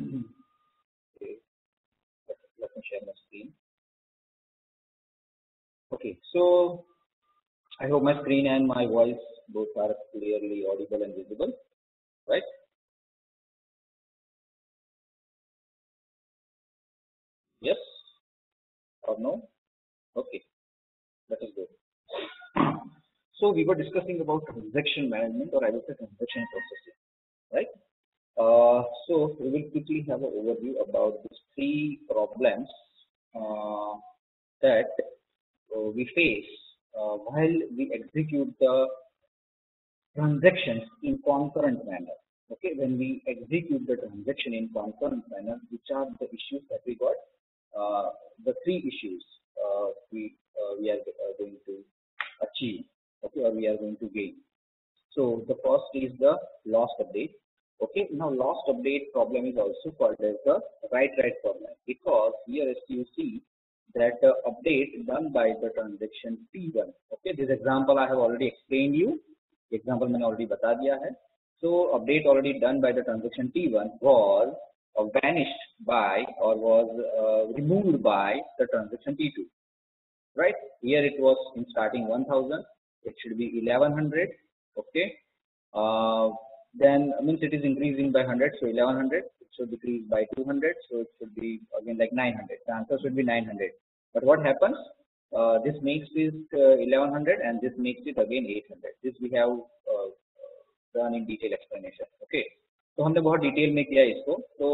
okay. Let, let me share my screen. Okay, so I hope my screen and my voice both are clearly audible and visible, right? Yes or no? Okay, that is good. So we were discussing about transaction management or I would say transaction processing, right? Uh, so we will quickly have an overview about these three problems uh, that uh, we face uh, while we execute the transactions in concurrent manner. Okay, when we execute the transaction in concurrent manner, which are the issues that we got? Uh, the three issues uh, we we are going to achieve okay or we are going to gain so the first is the lost update okay now lost update problem is also called as the write write problem because here as you see that uh, update done by the transaction t1 okay this example i have already explained you example मैंने already बता दिया है so update already done by the transaction t1 was uh, vanished by or was uh, removed by the transaction t2 right here it was in starting 1000 it should be 1100 okay uh, then means it is increasing by 100 so 1100 it should decrease by 200 so it should be again like 900 the answer should be 900 but what happens uh, this makes it uh, 1100 and this makes it again 800 this we have uh, done in detail explanation okay तो हमने बहुत detail में किया इसको तो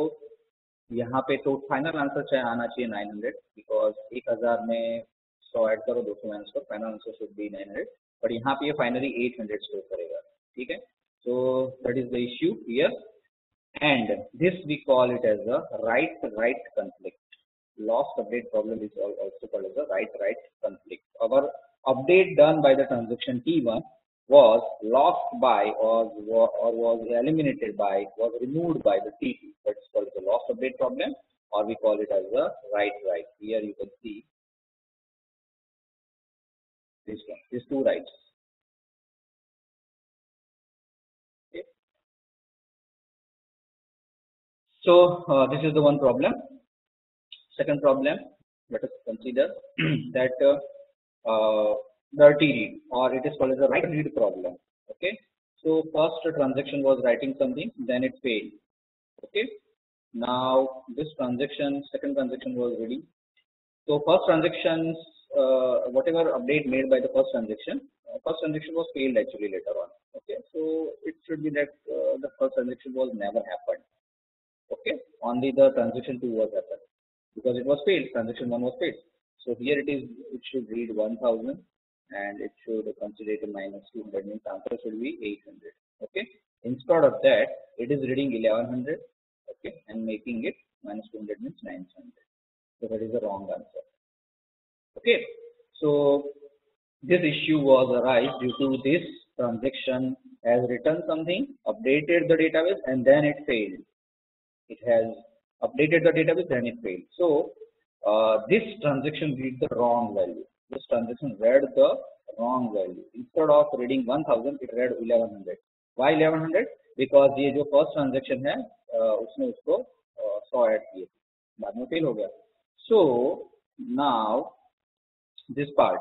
यहाँ पे तो फाइनल आंसर चाहे आना चाहिए 900 बिकॉज़ 1000 में 100 ऐड करो 200 माइनस करो final answer should be 900 but यहाँ पे ये फाइनली 800 स्टोर करेगा ठीक है So that is the issue here. And this we call it as a write-write conflict. Lost update problem is also called as a write-write conflict. Our update done by the transaction T1 was lost by or, or was eliminated by, was removed by the T2. That's called the lost update problem or we call it as a write-write. Here you can see this one, these two writes. So uh, this is the one problem. Second problem, let us consider that uh, uh, dirty read or it is called as a write read problem. Okay. So first transaction was writing something, then it failed. Okay. Now this transaction, second transaction was ready. So first transactions uh, whatever update made by the first transaction, uh, first transaction was failed actually later on. Okay, so it should be that uh, the first transaction was never happened. Okay, only the transaction two was happened because it was failed. Transaction one was failed. So here it is. It should read 1000 and it should consider it minus 200 means answer should be 800. Okay, instead of that, it is reading 1100. Okay, and making it minus 200 means 900. So that is the wrong answer okay so this issue was arise due to this transaction has written something updated the database and then it failed it has updated the database and it failed. So uh, this transaction read the wrong value. This transaction read the wrong value. Instead of reading 1000, it read 1100. Why 1100? Because the first transaction है uh, उसने uh, 100 add fail So now this part,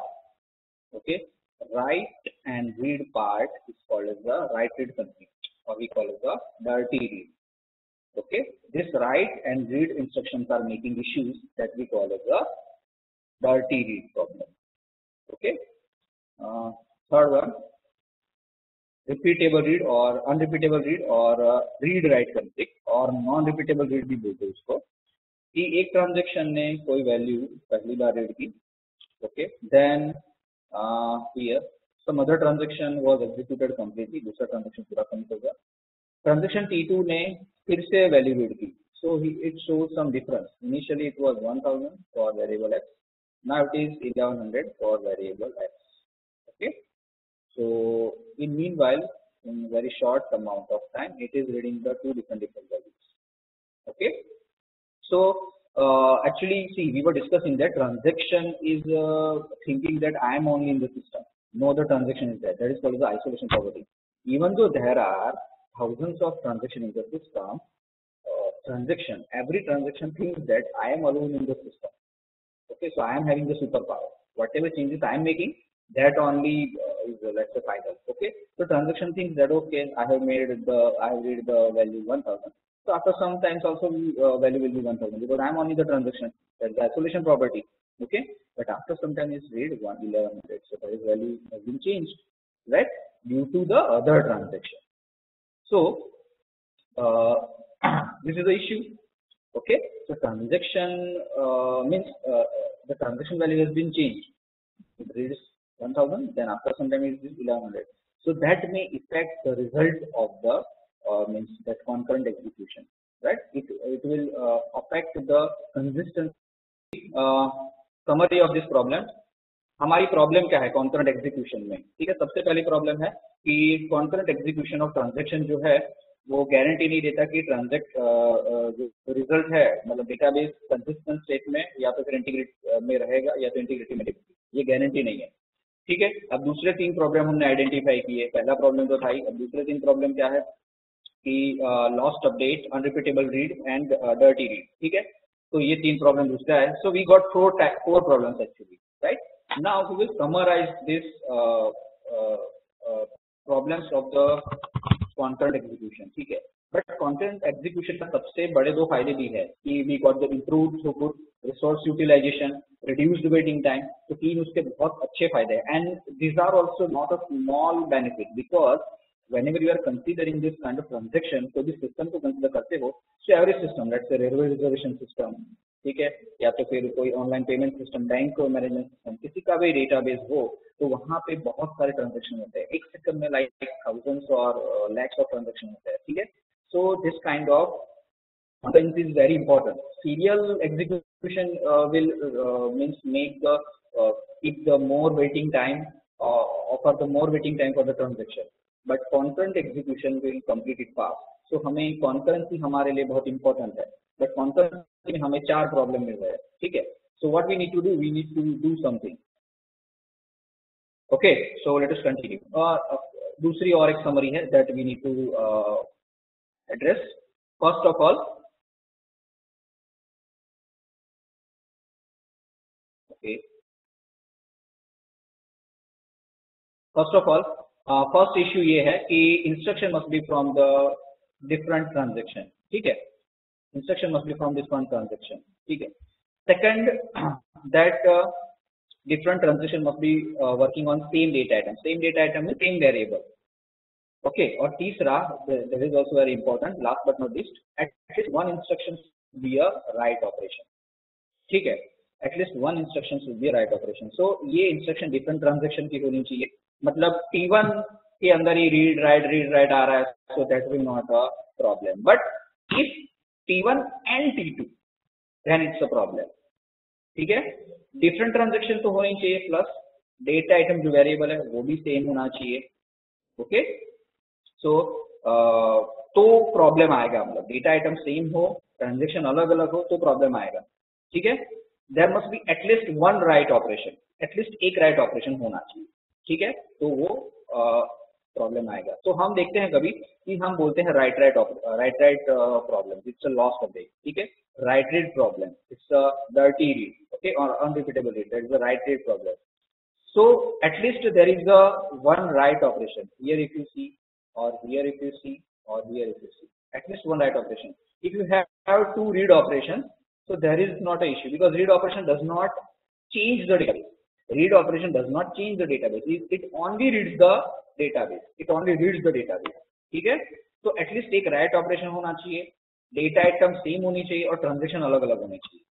okay, write and read part is called as the write read conflict or we call it the dirty read okay this write and read instructions are making issues that we call as the dirty read problem okay uh, third one repeatable read or unrepeatable read or uh, read write conflict or non repeatable read भी बोलते हैं उसको कि एक transaction ने कोई value पहली बार read की okay then uh, here some other transaction was executed completely दूसरा transaction पूरा complete हो गया transaction T2 ने फिर से value read की so he, it shows some difference initially it was 1000 for variable x now it is 1100 for variable x okay so in meanwhile in very short amount of time it is reading the two different different values okay so uh, actually see we were discussing that transaction is uh, thinking that I am only in the system no other transaction is there that is called the isolation property even though there are thousands of transactions in the system uh, transaction, every transaction thinks that I am alone in the system. Okay, so I am having the superpower. Whatever changes I am making, that only uh, is uh, let's say final. Okay, so transaction thinks that okay, I have made the I have read the value 1000. So after some times also uh, value will be 1000 because I am only the transaction. That's the isolation property. Okay, but after some time is read 1100. So that is value has been changed, right? Due to the other transaction. So uh, this is the issue. Okay, so transaction uh, means uh, the transaction value has been changed. It is 1000, then after some time it is 1100. So that may affect the result of the uh, means that concurrent execution, right? It it will uh, affect the consistency. Uh, summary of this problem. हमारी problem क्या है concurrent execution में? ठीक है, सबसे पहली problem है कि कॉन्करेंट एग्जीक्यूशन ऑफ़ ट्रांजेक्शन जो है, वो गारंटी नहीं देता कि ट्रांजेक्ट जो रिज़ल्ट है मतलब डेटाबेस कंसिस्टेंट स्टेट में या तो फिर इंटीग्रेट में रहेगा या तो इंटीग्रिटी में ये गारंटी नहीं है। ठीक है, अब दूसरे तीन प्रॉब्लम हमने आइडेंटिफाई किए। पहला प्रॉब्लम तो था ही अब दूसरे तीन प्रॉब्लम क्या है कि lost update unrepeatable read and dirty read ठीक है तो ये तीन प्रॉब्लम दूसरा है। So we got four four problems actually right Now we will summarize these uh, uh, uh, problems of the concurrent execution. Okay. But concurrent execution का सबसे बड़े दो फायदे भी हैं we got the improved throughput, resource utilization, reduced waiting time. तो तीन उसके बहुत अच्छे फायदे हैं. And these are also not a small benefit because whenever you are considering this kind of transaction, so this system to consider करते हो. So every system, let's railway reservation system, ठीक है? या तो फिर कोई online payment system bank management system किसी का भी डेटाबेस हो तो वहाँ पे बहुत सारे ट्रांजेक्शन होते हैं। एक सेकंड में लाइक थाउजेंड्स और लैक्स ऑफ़ ट्रांजेक्शन होते हैं, ठीक है? So this kind of is very important serial execution will means make the it the more waiting time offer the more waiting time for the transaction but content execution will complete it pass so हमें concurrency हमारे लिए बहुत important है। But conference में हमें चार problem मिल रहे हैं, ठीक है? So what we need to do we need to do something okay so let us continue दूसरी और एक समरी है that we need to address first of all okay first of all first issue ये है कि instruction must be from the different transaction ठीक है? instruction must be from different transaction ठीक है second that uh, different transaction must be uh, working on same data item same data item में same variable okay और तीसरा that is also very important last but not least at least one instruction be a write operation ठीक है at least one instruction should be a write operation. So ये instruction different transaction की होनी चाहिए मतलब T1 के अंदर ही read write read write आ रहा है so that will not a problem. But if T1 and T2 then it's a problem. ठीक है? Different transaction तो होनी चाहिए प्लस डेटा item जो वेरिएबल है, वो भी सेम होना चाहिए। ओके सो तो प्रॉब्लम आएगा मतलब। डेटा आइटम सेम हो ट्रांजेक्शन अलग अलग हो तो प्रॉब्लम आएगा। ठीक है? There must be at least one write operation at least एक राइट right ऑपरेशन होना चाहिए। ठीक है? तो वो प्रॉब्लम आएगा। तो हम देखते हैं कभी कि हम बोलते हैं write write write write problem it's a loss of day ठीक है? Write read problem it's a dirty read okay और unrepeatable read that is a write read problem so at least there is a one write operation here if you see और here if you see और here if you see at least one write operation if you have to read operation so there is not a issue because read operation does not change the degree Read operation does not change the database. It, only reads the database. It only reads the database. ठीक है तो at least एक write operation होना चाहिए data item same होनी चाहिए और transaction अलग अलग होने चाहिए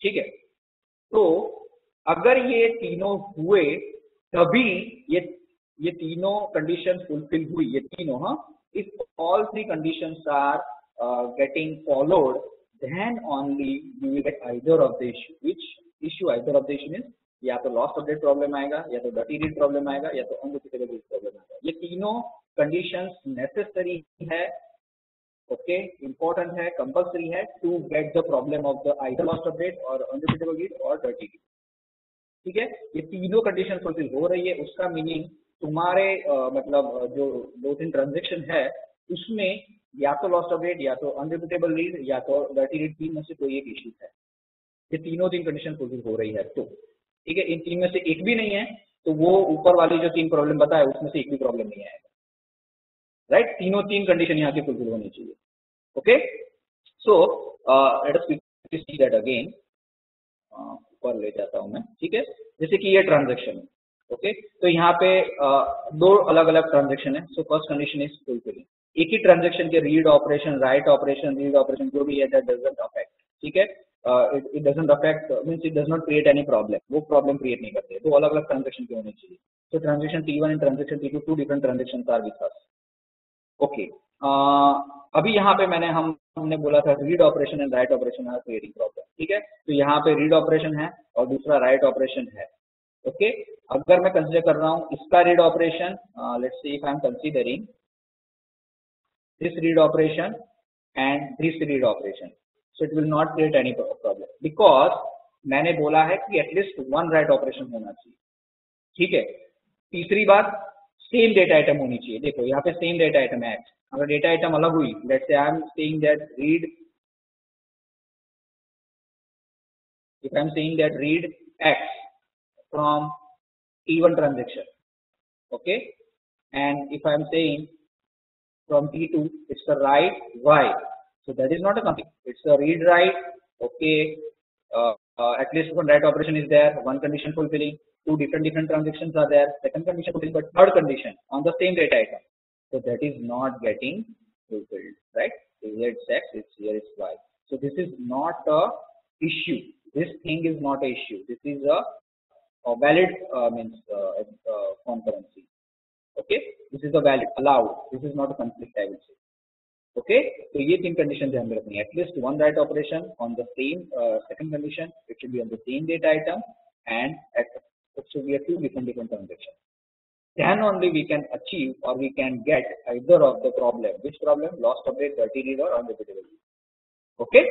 ठीक है तो अगर ये तीनों हुए तभी ये ये तीनों कंडीशन फुलफिल हुई ये तीनों हाँ if all three conditions are getting followed then only you will get either of the issue. Which issue either of the issue means या तो लॉस्ट अपडेट प्रॉब्लम आएगा या तो डटी रीड प्रॉब्लम आएगा या तो अनरिपीटेबल रीड प्रॉब्लम आएगा। ये तीनों कंडीशन नेसेसरी है ओके इंपॉर्टेंट है कंपल्सरी है to get the problem of the either lost update और अनरिपीटेबल रीड और डटी रीड ठीक है? ये तीनों कंडीशन फुलफिल हो रही है। उसका मीनिंग तुम्हारे uh, मतलब जो दो तीन ट्रांजेक्शन है उसमें या तो लॉस्ट अपडेट या तो अनरिपीटेबल रीड या तो डर्टी रीड तीन में से कोई एक इश्यू है। ये तीनों तीन कंडीशन फुलफिल हो रही है। तो ठीक है इन तीन में से एक भी नहीं है तो वो ऊपर वाली जो तीन प्रॉब्लम बताए उसमें से एक भी प्रॉब्लम नहीं आएगा। राइट तीनों तीन कंडीशन यहाँ की फुलफिल होनी चाहिए। ओके सो दैट अगेन ऊपर ले जाता हूँ मैं ठीक है? जैसे कि ये ट्रांजेक्शन है ओके तो यहाँ पे uh, दो अलग अलग ट्रांजेक्शन है। So first condition is fulfilling एक ही ट्रांजेक्शन के read operation write operation read operation जो भी है ठीक है? It it doesn't affect means it does not create any problem वो प्रॉब्लम क्रिएट नहीं करते दो अलग अलग ट्रांजेक्शन के होने चाहिए so transaction T1 and transaction T2 two two two are transaction us. Okay okay. uh, अभी यहाँ पे मैंने हम हमने बोला था read operation and write operation are creating problem ठीक है? तो यहाँ पे रीड ऑपरेशन है और दूसरा राइट ऑपरेशन है. Okay okay? अगर मैं कंसिडर कर रहा हूँ इसका read operation let's see if I am considering this read operation and this read operation. So it will not create any problem because मैंने बोला है कि एटलीस्ट वन राइट ऑपरेशन होना चाहिए ठीक है तीसरी बात सेम डेटा आइटम होनी चाहिए देखो यहाँ पे सेम डेटा आइटम है अगर डेटा आइटम अलग हुई let's say I am saying that read if I am saying that read X from T1 transaction, okay, and if I am saying from T2, it's the write Y. So that is not a conflict. It's a read write. Okay. Uh, uh, at least one write operation is there. One condition fulfilling. Two different different transactions are there. Second condition fulfilling, but third condition on the same data item. So that is not getting fulfilled, right? Here it's X, it's here it's Y. So this is not a issue. This thing is not a issue. This is a, a valid uh, means uh, uh, concurrency. Okay, this is a valid allowed. This is not a conflict. I will say Okay, so ये तीन condition ध्यान में रखनी At least one write operation on the same uh, second condition. It should be on the same data item and at it should be a two different different transactions. Then only we can achieve or we can get either of the problem. Which problem? Lost update, dirty read or unrepeatable read. Okay,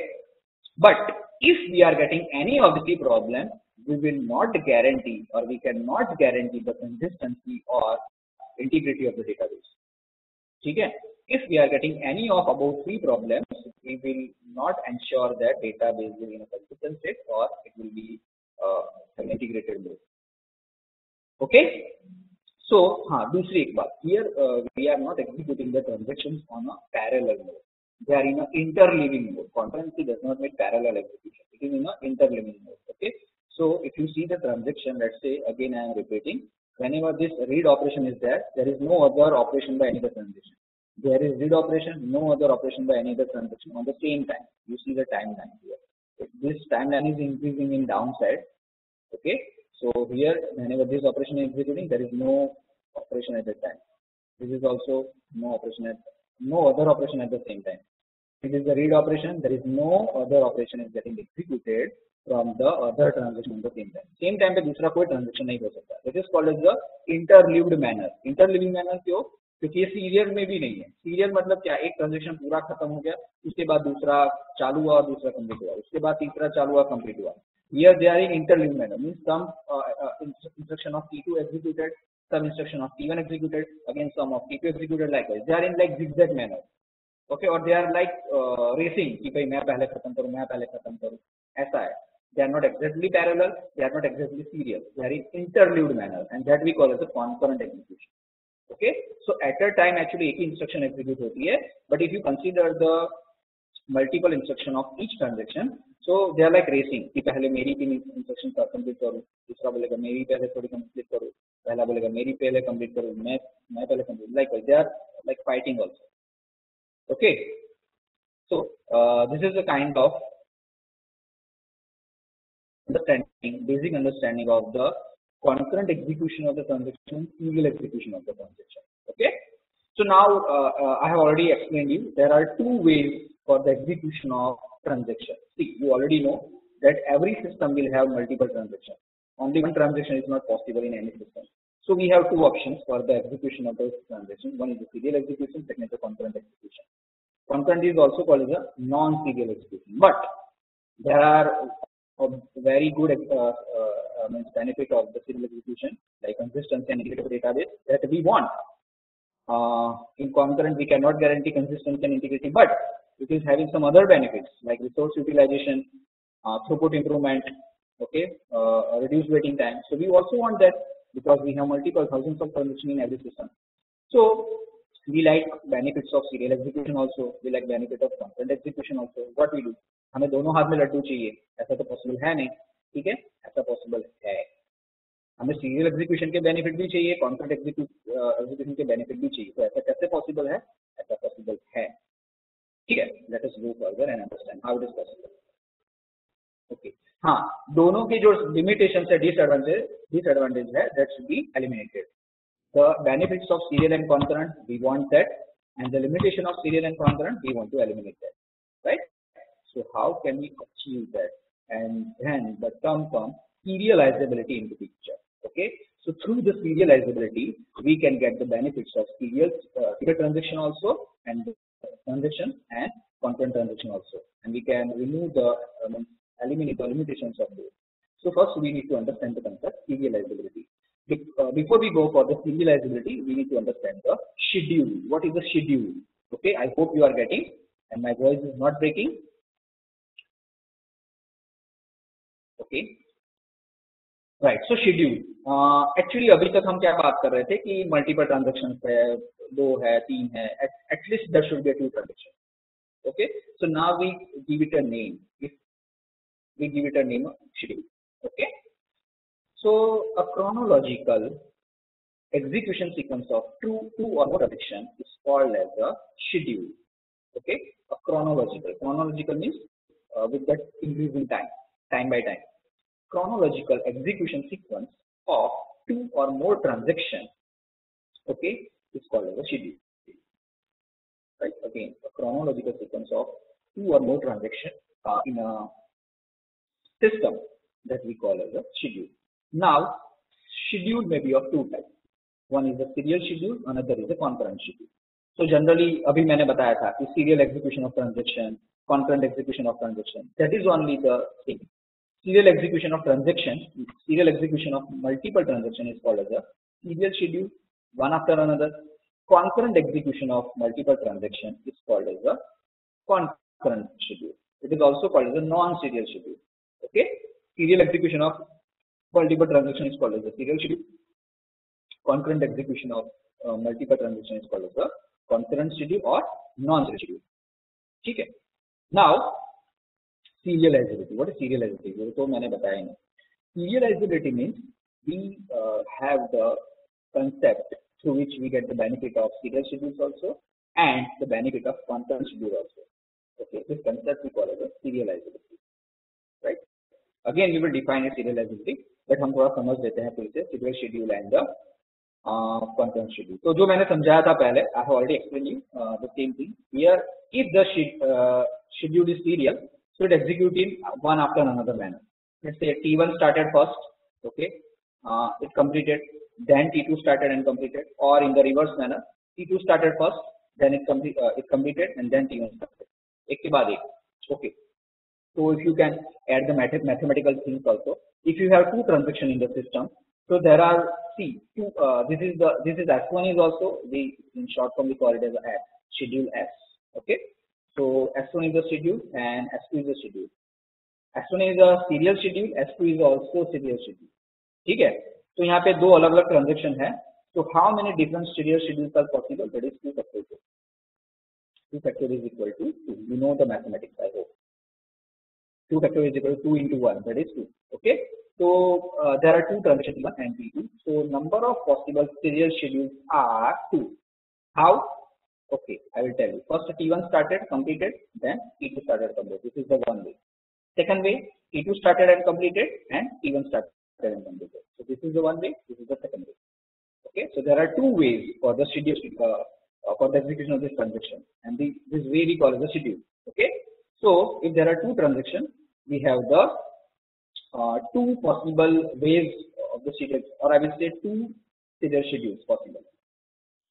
but if we are getting any of the three problems, we will not guarantee or we cannot guarantee the consistency or integrity of the database. Okay? If we are getting any of about three problems, we will not ensure that database will be in a consistent state or it will be uh, an integrated mode. Okay? So, हाँ, दूसरी एक बात here uh, we are not executing the transactions on a parallel mode. They are in a interleaving mode. Concurrency does not make parallel execution. It is in a interleaving mode. Okay. So if you see the transaction, let's say again I am repeating, whenever this read operation is there, there is no other operation by any other transaction. There is read operation, no other operation by any other transaction on the same time. You see the timeline here. If this timeline is increasing in downside. Okay. So here, whenever this operation is executing, there is no operation at that time. This is also no operation at no other operation at the same time. It is the read operation. There is no other operation is getting executed from the other transaction at the same time. Same time पे दूसरा कोई transaction नहीं हो सकता. That is called as the interleaved manner. Interleaving manner क्यों? क्योंकि ये serial में भी नहीं है। सीरियल मतलब क्या? एक ट्रांजेक्शन पूरा खत्म हो गया, उसके बाद दूसरा चालू हुआ और दूसरा कंप्लीट हुआ। उसके बाद तीसरा चालू हुआ कंप्लीट हुआ। ये they are in interview madam mean some instruction of T two executed some instruction of T one executed again some of T two executed like they are in like zigzag manner okay और they are like racing कि भाई मैं पहले खत्म करूँ, मैं पहले खत्म करूँ, ऐसा है। They are not exactly parallel they are not exactly serial they are in interviewed manner and that we call is a concurrent execution okay so at a time actually एक instruction execute होती है but if you consider the multiple instruction of each transaction so they are like racing कि पहले मेरी तीन instruction का complete करूँ दूसरा बोलेगा मेरी पहले थोड़ी complete करूँ पहला बोलेगा मेरी पहले complete करूँ मैं मैं पहले complete like they are like fighting also okay so uh, this is a kind of understanding basic understanding of the concurrent execution of the transaction serial execution of the transaction okay so now uh, uh, I have already explained you there are two ways for the execution of transaction. See, you already know that every system will have multiple transactions. Only one transaction is not possible in any system. So we have two options for the execution of those transactions. One is the serial execution, second is the concurrent execution. Concurrent is also called as a non-serial execution. But there are a very good uh, uh, benefit of the serial execution, like consistency and integrated database that we want. Uh, in concurrent, we cannot guarantee consistency and integrity, but it is having some other benefits like resource utilization, uh, throughput improvement, okay, uh, reduced waiting time. So we also want that because we have multiple thousands of transactions in every system. So we like benefits of serial execution also, we like benefit of concurrent execution also. What we do? हमें दोनों हाथ में लड्डू चाहिए। ऐसा तो possible है नहीं, ठीक है? ऐसा पॉसिबल है। हमें सीरियल एग्जीक्यूशन के बेनिफिट भी चाहिए कॉन्ट्रैक्ट एग्जीक्यूशन के बेनिफिट भी चाहिए। तो ऐसा कैसे पॉसिबल है? ऐसा पॉसिबल है। ठीक है? Let us go further and understand how it is possible okay हाँ दोनों के जो लिमिटेशन है डिसएडवांटेज डिसएडवांटेज है that should be eliminated the benefits of serial and concurrent we want that and the limitation of serial and concurrent, we want to eliminate that. Right? So how can we achieve that and then the term comes serializability into picture Okay, so through the serializability, we can get the benefits of serial uh, transaction also and transaction and concurrent transaction also, and we can remove the um, eliminate the limitations of those. So first, we need to understand the concept serializability. Be uh, before we go for the serializability, we need to understand the schedule. What is the schedule? Okay, I hope you are getting, and my voice is not breaking. Okay, right so schedule actually अभी तक हम क्या बात कर रहे थे कि multiple transaction है दो है तीन है at least there should be two transaction okay so now we give it a name if we give it a name schedule okay so a chronological execution sequence of two two or more transaction is called as a schedule okay a chronological chronological means uh, with that increasing time time by time chronological execution sequence of two or more transactions okay is called as a schedule. Right again a chronological sequence of two or more transactions uh, in a system that we call as a schedule. Now schedule may be of two types. One is a serial schedule another is a concurrent schedule. So generally abhi maine bataya tha ki serial execution of transaction concurrent execution of transaction that is only the thing serial execution of transactions, serial execution of multiple transactions is called as a serial schedule, one after another. Concurrent execution of multiple transactions is called as a concurrent schedule. It is also called as a non-serial schedule. Okay, serial execution of multiple transactions is called as a serial schedule. Concurrent execution of uh, multiple transactions is called as a concurrent schedule or non-serial schedule. Okay. Now Serializability. What is serializability? acidity? ये तो मैंने बताया नहीं. Means we uh, have the concept through which we get the benefit of serial schedules also and the benefit of quantum schedule also. Okay, this concept we call as a. Right? Again, we will define a serializability that but हम थोड़ा समझ लेते हैं फिर से serial schedule uh, concurrent schedule. So, जो मैंने समझाया था पहले, I have already explained you uh, the same thing. Here, if the uh, schedule is serial, so it execute in one after another manner. Let's say T1 started first, okay, uh, it completed, then T2 started and completed, or in the reverse manner, T2 started first, then it, complete, uh, it completed, and then T1 started. एक के बाद एक, okay. So if you can add the math mathematical things also, if you have two transactions in the system, so there are see two. Uh, this is the this is S1 is also the in short form we call it as a S schedule S. Okay. So S1 is the schedule and S2 is the schedule. S1 is a serial schedule, S2 is also serial schedule. ठीक है? तो यहाँ पे दो अलग अलग transaction है। तो how many different serial schedules are possible that is two factorial two factorial is equal to two you know the mathematics I hope two factorial is equal to two into one that is two okay there are two transaction and two so number of possible serial schedules are two how Okay, I will tell you. First T1 started, completed, then T2 started, completed. This is the one way. Second way, T2 started and completed, and T1 started and completed. So this is the one way, this is the second way. Okay, so there are two ways for the schedule, uh, for the execution of this transaction, and the, this way we call the schedule. Okay, so if there are two transactions, we have the uh, two possible ways of the schedule, or I will say two schedules possible.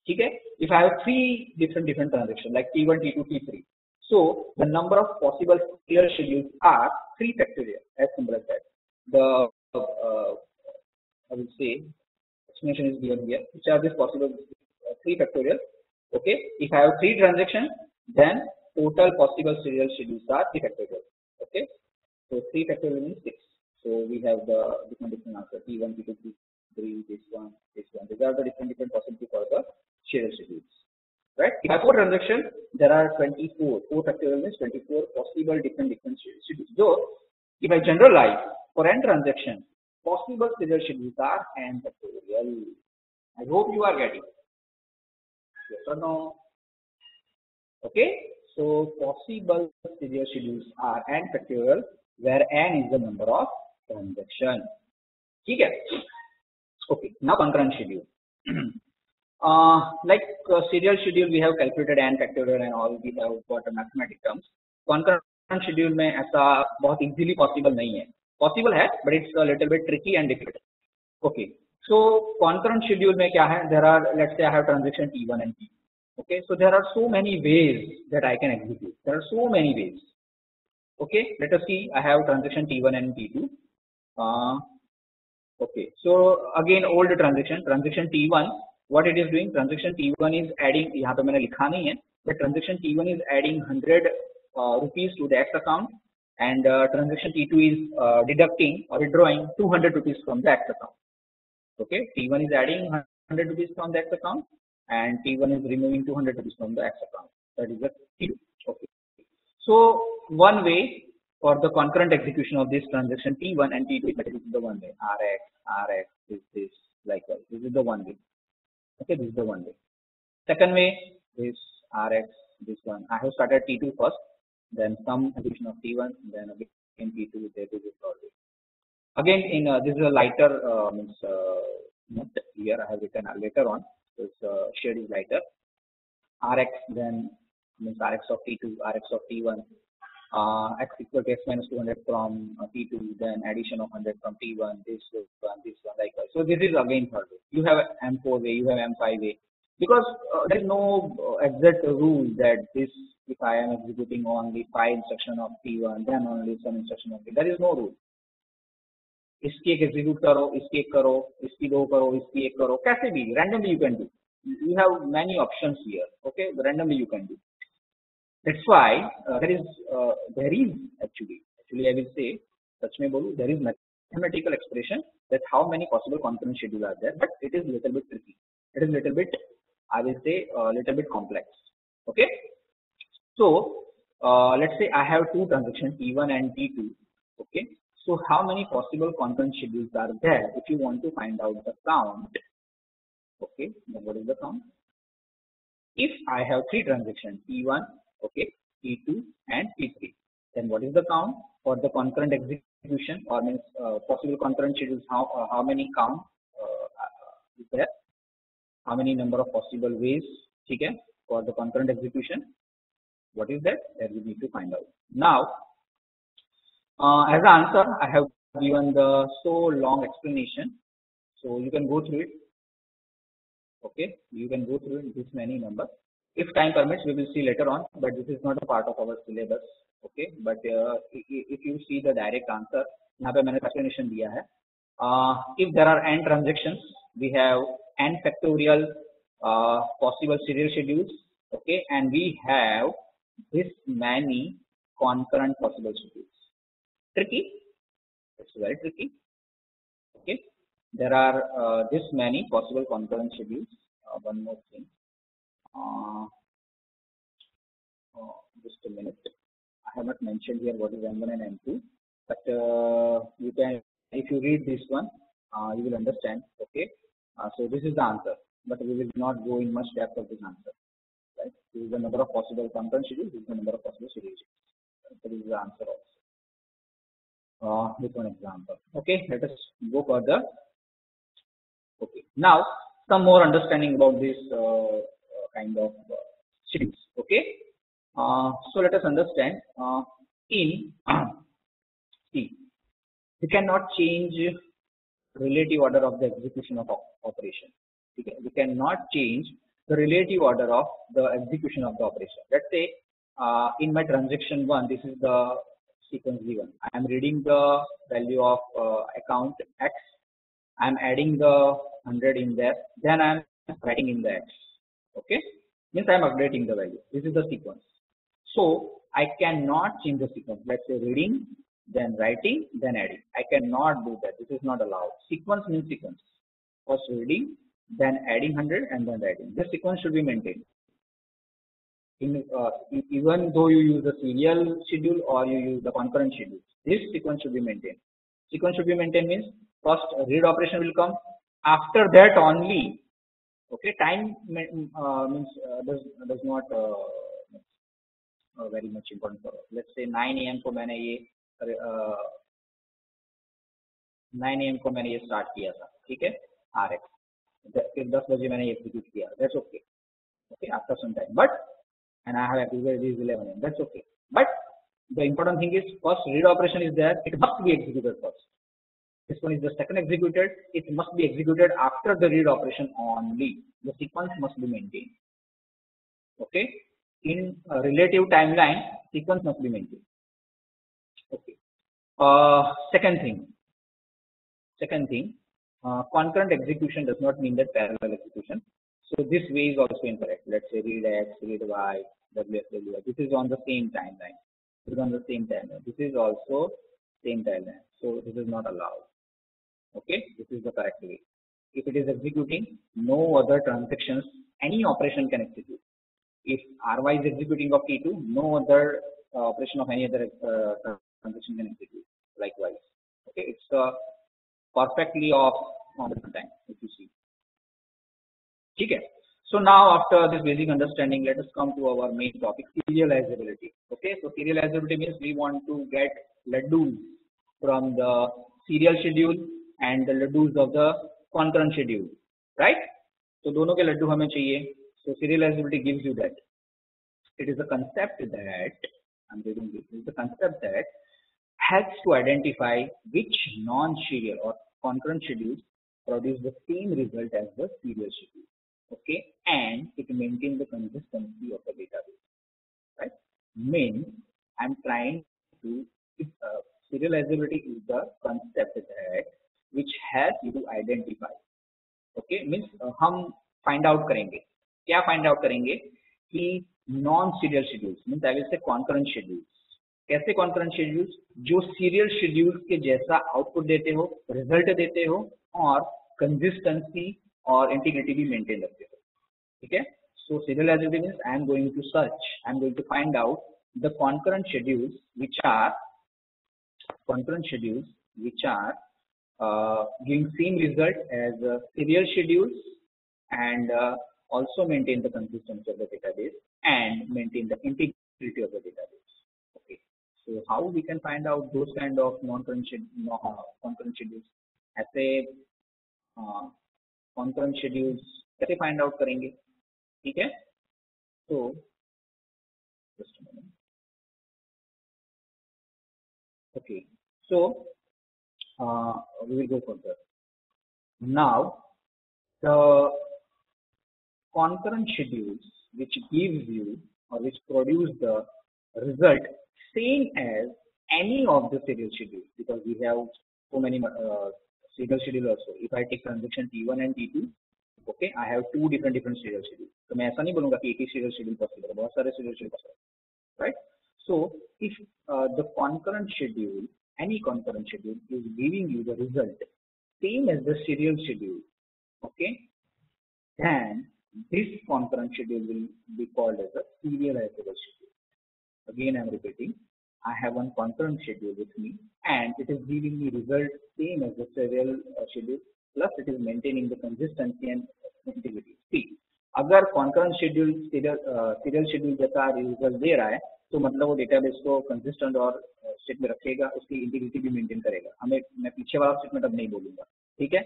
Okay, if I have three different different transactions like T1, T2, T3, so the number of possible serial schedules are three factorial as simple as that. The uh, I will say explanation is given here. Which are these possible uh, 3 factorial. Okay, if I have 3 transactions, then total possible serial schedules are 3 factorial. Okay, so 3 factorial means 6. So we have the different different answer T1, T2, T3, this one, this one. These are the different different possibility for the serial schedules. Right? Have 4 transactions, there are 24. 4 factorial means 24 possible different different schedules. So if I generalize for n transaction, possible serial schedules are n factorial. I hope you are getting. Yes or no? Okay. So possible serial schedules are n factorial where n is the number of transaction. Okay. Now concurrent schedule. uh, like uh, serial schedule we have calculated n factorial and all we have got a mathematical terms. Concurrent schedule में ऐसा बहुत easily possible नहीं है. Possible है, but it's a little bit tricky and difficult. Okay. So concurrent schedule में क्या है? There are let's say I have transaction T1 and T2. Okay. So there are so many ways that I can execute. There are so many ways. Okay. Let us see. I have transaction T1 and T2. Uh, okay. So again old transaction transaction T1. What it is doing? Transaction T1 is adding. यहाँ पे मैंने लिखा नहीं है. But transaction T1 is adding 100 uh, rupees to the X account and uh, transaction T2 is uh, deducting or withdrawing 200 rupees from the X account. Okay, T1 is adding 100 rupees from the X account and T1 is removing 200 rupees from the X account. That is the T2. Okay. So one way for the concurrent execution of this transaction T1 and T2, this is the one way. RX, RX, is this, likewise. This is the one way. Okay, this is the one way. Second way is RX, this one. I have started T2 first then some addition of T1, then again T2, there is a solving. Again, in uh, this is a lighter uh, means uh, here I have written later on. This uh, shade is lighter. Rx then means Rx of T2, Rx of T1 Uh, x equal to x minus 200 from uh, T2, then addition of 100 from T1, this one, this one, likewise. So this is again third way. You have M4 way, you have M5 way, because uh, there is no uh, exact rule that this if I am executing only five instruction of T1 then only some instruction of T there is no rule इसकी एक execute करो इसकी एक करो इसकी दो करो इसकी एक करो कैसे भी randomly you can do you have many options here okay randomly you can do that's why uh, there is uh, there is actually actually I will say Sachme Bolu there is mathematical expression that how many possible concurrent schedules are there, but it is little bit tricky. It is little bit I will say a little bit complex. Okay. So uh, let's say I have two transactions T1 and T2. Okay. So how many possible concurrent schedules are there if you want to find out the count? Okay. Now what is the count? If I have three transactions T1, okay T2 and T3 then what is the count for the concurrent execution or means uh, possible concurrent schedules? How uh, how many count uh, is there? How many number of possible ways okay for the concurrent execution? What is that? That we need to find out. Now uh, as an answer I have given the so long explanation. So you can go through it. Okay you can go through it this many numbers if time permits we will see later on but this is not a part of our syllabus okay but uh, if you see the direct answer यहाँ पे मैंने explanation दिया है uh, if there are n transactions we have n factorial uh, possible serial schedules okay and we have this many concurrent possible schedules tricky it's very tricky okay there are uh, this many possible concurrent schedules uh, one more thing uh, uh, just a minute. I have not mentioned here what is M1 and M2 but uh, you can if you read this one uh, you will understand okay? So this is the answer but we will not go in much depth of this answer right? This is the number of possible concurrent schedules this is the number of possible so this is the answer also. Uh, one example. Okay, let us go further. Okay, now some more understanding about this uh, kind of uh, series. Okay, uh, so let us understand. Uh, in see, we cannot change relative order of the execution of operation. We cannot change the relative order of the execution of the operation. Let's say uh, in my transaction one, this is the sequence given. I am reading the value of uh, account X. I am adding the 100 in there. Then I am writing in the X. Okay, means I am updating the value. This is the sequence. So I cannot change the sequence. Let's say reading, then writing, then adding. I cannot do that. This is not allowed. Sequence means sequence. First reading, then adding 100 and then writing. This sequence should be maintained. In, uh, even though you use the serial schedule or you use the concurrent schedule, this sequence should be maintained. Sequence should be maintained means first read operation will come. After that only, okay, time uh, means uh, does does not uh, uh, very much important for us. Let's say 9 a.m. को मैंने ये nine M को मैंने ये start किया था ठीक है आर एक्स फिर दस बजे मैंने एग्जीक्यूट किया that's okay okay after some time but and I have executed this 11 m that's okay but the important thing is first read operation is there it must be executed first this one is the second executed. It must be executed after the read operation only. The sequence must be maintained. Okay? In relative timeline sequence must be maintained. Okay. Uh, second thing. Second thing uh, concurrent execution does not mean that parallel execution. So this way is also incorrect. Let's say read x read y wfwy this is on the same timeline. This is on the same timeline. This is also same timeline. So this is not allowed okay this is the correct way if it is executing no other transactions any operation can execute if ry is executing of t2 no other uh, operation of any other uh, transaction can execute likewise. Okay, it's uh, perfectly off on the time if you see. Okay. So now after this basic understanding, let us come to our main topic, serializability. Okay, so serializability means we want to get laddus from the serial schedule and the laddus of the concurrent schedule, right? So दोनों के लड्डू हमें चाहिए. So serializability gives you that. It is a concept that I'm reading this. It is a concept that helps to identify which non-serial or concurrent schedules produce the same result as the serial schedule. Okay, and it maintains the consistency of the database. Right? Means I'm trying to uh, serializability is the concept that which help हम find out करेंगे। क्या find out करेंगे? कि non serial schedules means I will say concurrent schedules कैसे concurrent schedules जो serial schedules के जैसा output देते हो रिज़ल्ट देते हो, और कंसिस्टेंसी और इंटीग्रिटी भी मेंटेन रखते हो। ठीक है? So serial executive means I am going to search I am going to find out the concurrent schedules which are concurrent schedules which are giving same result as uh, serial schedules and uh, also maintain the consistency of the database and maintain the integrity of the database so how we can find out those kind of non-concurrent uh, concurrent schedules? ऐसे uh, concurrent schedules कैसे find out करेंगे ठीक है तो just a moment. okay so uh, we will go further now the concurrent schedules which gives you or which produce the result same as any of the serial schedules because we have so many uh, serial schedule also. If I take transaction T1 and T2, okay, I have two different different serial schedules. तो मैं ऐसा नहीं बोलूँगा कि एक ही serial schedule possible है बहुत सारे serial schedule possible right? So if uh, the concurrent schedule, any concurrent schedule is giving you the result same as the serial schedule, okay, then this concurrent schedule will be called as a serializable schedule. Again, I am repeating, I have one concurrent schedule with me and it is giving me result same as the serial uh, schedule plus it is maintaining the consistency and integrity. See, अगर concurrent schedule serial uh, serial schedule जैसा result दे रहा है तो मतलब वो database को consistent और सेट में रखेगा, उसकी इंटीग्रिटी भी मेंटेन करेगा। हमें, मैं पीछे वाला स्टेटमेंट अब नहीं बोलूँगा, ठीक है?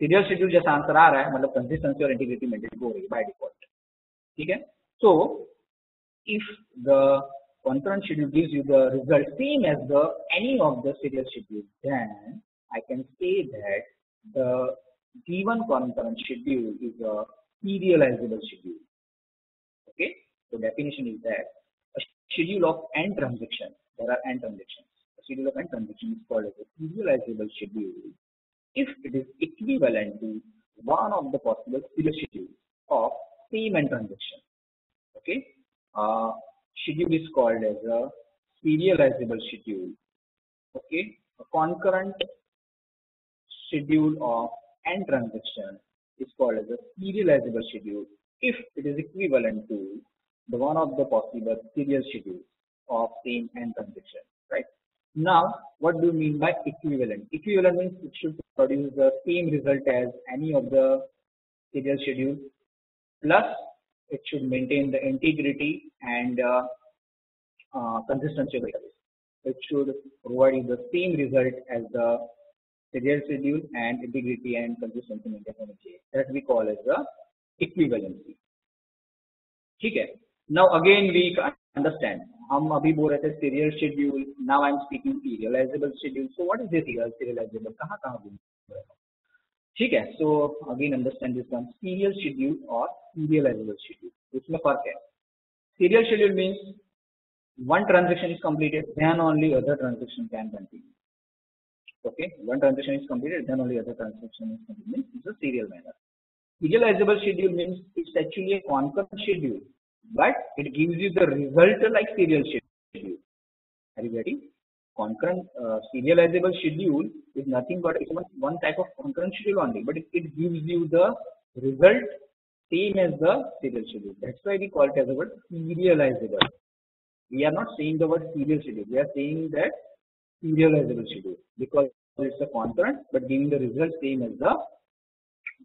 सीरियल शेड्यूल जैसा आंसर आ रहा है मतलब कंसिस्टेंसी और इंटीग्रिटी मेंटेन हो रही है बाय डिफ़ॉल्ट ठीक है? So if the conference schedule give you the result same as the any of the serial schedule then I can say that the given conference schedule is a serializable schedule okay तो definition is that schedule of and transaction there are n transactions. A schedule of n transactions is called as a serializable schedule if it is equivalent to one of the possible serial schedules of same end transaction. Okay, uh, schedule is called as a serializable schedule. Okay, a concurrent schedule of end transaction is called as a serializable schedule if it is equivalent to the one of the possible serial schedules of same and conviction, right? Now, what do you mean by equivalent? Equivalent means it should produce the same result as any of the serial schedule, plus it should maintain the integrity and uh, uh, consistency of the database. It should provide you the same result as the serial schedule and integrity and consistency maintained that we call as the equivalency. Okay. Now again we understand हम अभी बोल रहे थे serial schedule now I am speaking serializable schedule so what is this serial serializable कहाँ कहाँ घूम ठीक है so again understand this one serial schedule और सीरियलाइजेबल शेड्यूल इसमें फ़र्क है। Serial schedule means one transaction is completed then only other transaction can continue okay one transaction is completed then only other transaction is complete is a serial manner serializable schedule means it's actually a concurrent schedule but it gives you the result like serial schedule. Are you ready? Concurrent uh, serializable schedule is nothing but it's one type of concurrent schedule only, but it, it gives you the result same as the serial schedule. That's why we call it as a word serializable. We are not saying the word serial schedule. We are saying that serializable schedule because it's a concurrent but giving the result same as the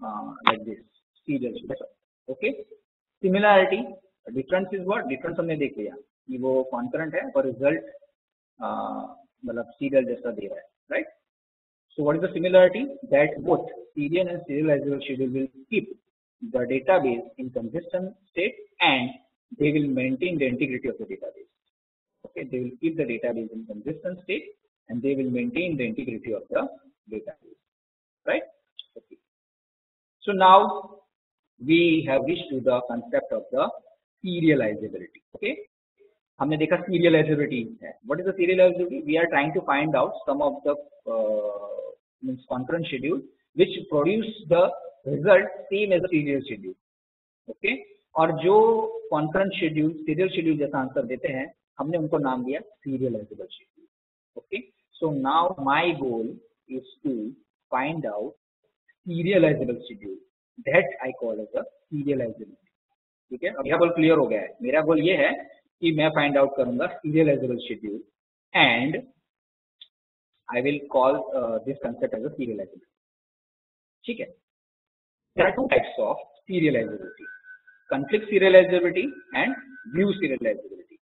uh, like this serial schedule. Okay. Similarity difference is what difference हमने देख लिया कि वो concurrent है और result मतलब serial जैसा दे रहा है right so what is the similarity that both serial and serializable schedule will keep the database in consistent state and they will maintain the integrity of the database okay they will keep the database in consistent state and they will maintain the integrity of the database right okay so now we have reached to the concept of the serializability okay हमने देखा serializability है what is the serializability we are trying to find out some of the uh, means concurrent schedule which produce the result same as a serial schedule okay और जो concurrent schedule serial schedule जैसा answer देते हैं हमने उनको नाम दिया serializable schedule okay so now my goal is to find out serializable schedule that I call as a serializable ठीक है अब यह गोल क्लियर हो गया है मेरा गोल ये है कि मैं फाइंड आउट करूँगा serializable schedule and I will call this concept as a serializability ठीक है there are two types of serializability conflict serializability and view serializability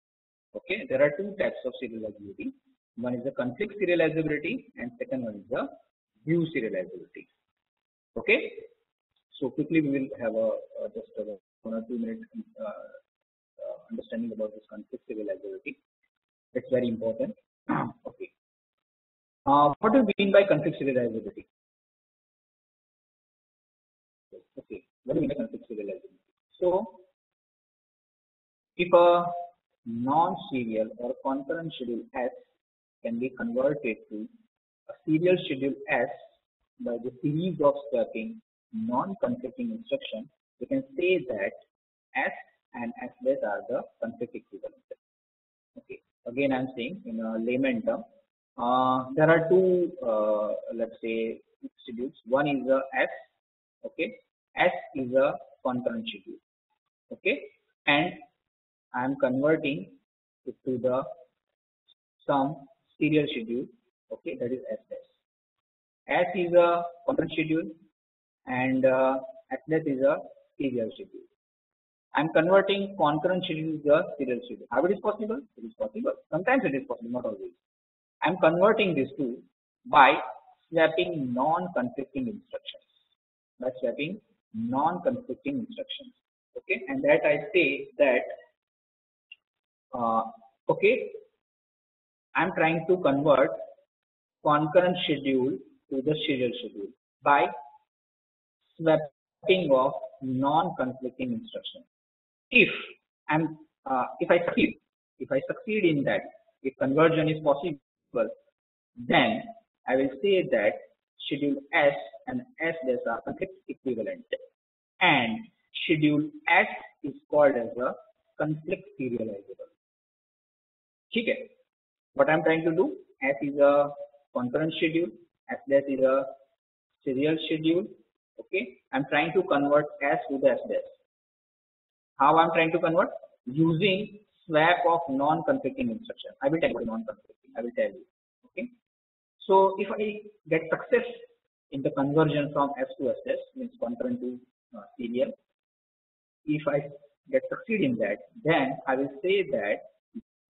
okay there are two types of serializability one is the conflict serializability and second one is the view serializability okay so quickly we will have a, a just a one or two minutes uh, understanding about this conflict serializability. It's very important. okay. Uh, what do you mean by conflict serializability? Okay. What do you mean by conflict serializability? So, if a non-serial or concurrent schedule S can be converted to a serial schedule S by the series of swapping non-conflicting instructions we can say that S and S dash are the conflict equivalent. Okay, again I'm saying in a layman term, uh, there are two, uh, let's say, schedules. One is a S, okay, S is a concurrent schedule, okay, and I'm converting it to the some serial schedule, okay, that is S dash. S is a concurrent schedule and uh, S dash is a serial schedule. I am converting concurrent schedule to the serial schedule. How it is possible? It is possible. Sometimes it is possible, not always. I am converting this to by swapping non-conflicting instructions. By swapping non-conflicting instructions. Okay, and that I say that uh, okay, I am trying to convert concurrent schedule to the serial schedule by swapping of non-conflicting instruction. If I'm, uh, if I succeed, if I succeed in that, if conversion is possible, then I will say that schedule S and S dash are conflict equivalent. And schedule S is called as a conflict serializable. Okay. What I'm trying to do, S is a concurrent schedule, S is a serial schedule. Okay. I'm trying to convert S to the S. How I'm trying to convert? Using swap of non-conflicting instruction. I will tell you non-conflicting. I will tell you. Okay. So if I get success in the conversion from S to S means concurrent to uh, serial. If I get succeed in that, then I will say that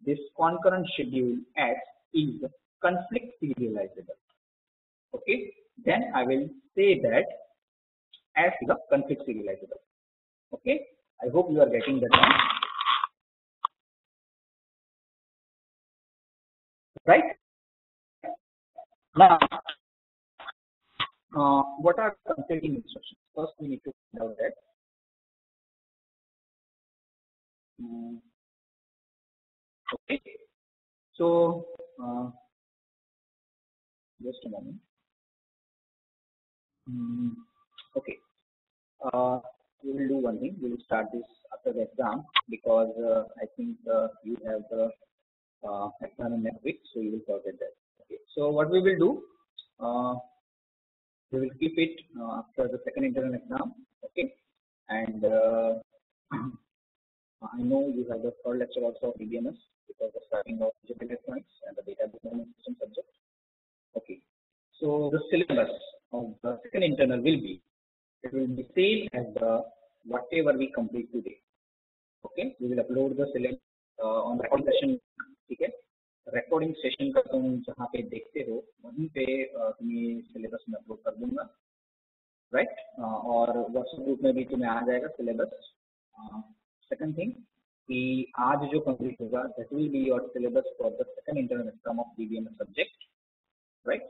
this concurrent schedule S is conflict serializable. Okay. Then I will say that S the a conflict serializable. Okay. I hope you are getting that one. Right. Now, uh, what are conflicting instructions? First, we need to find out that. Um, okay. So, uh, just a moment. Um, okay. Uh, we will do one thing. We will start this after the exam because uh, I think uh, you have the uh, exam next week, so you will forget that. Okay. So what we will do, uh, we will keep it uh, after the second internal exam. Okay. And uh, I know you have the third lecture also of DBMS because the starting of digital electronics and the database management system subject. Okay. So the syllabus of the second internal will be it will be same as the whatever we complete today. Okay. We will upload the syllabus uh, on recording session. ठीक है recording session का तुम जहाँ पे देखते हो वहीं पे तुम्हें सिलेबस में अपलोड कर दूँगा राइट और व्हाट्सएप ग्रुप में भी तुम्हें आ जाएगा सिलेबस सेकंड थिंग कि आज जो कंप्लीट होगा that will be your syllabus for the second internal exam of BBMS subject right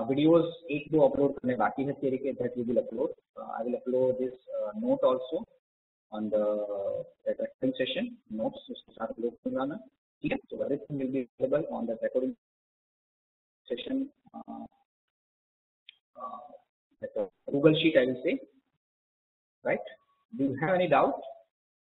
videos एक दो अपलोड करने बाकी है तेरे के that we will upload I will upload this note also on the recording session notes उसके साथ upload करूंगा मैं ठीक है so everything will be available on the recording session uh, uh, like a Google sheet I will say right do you have any doubt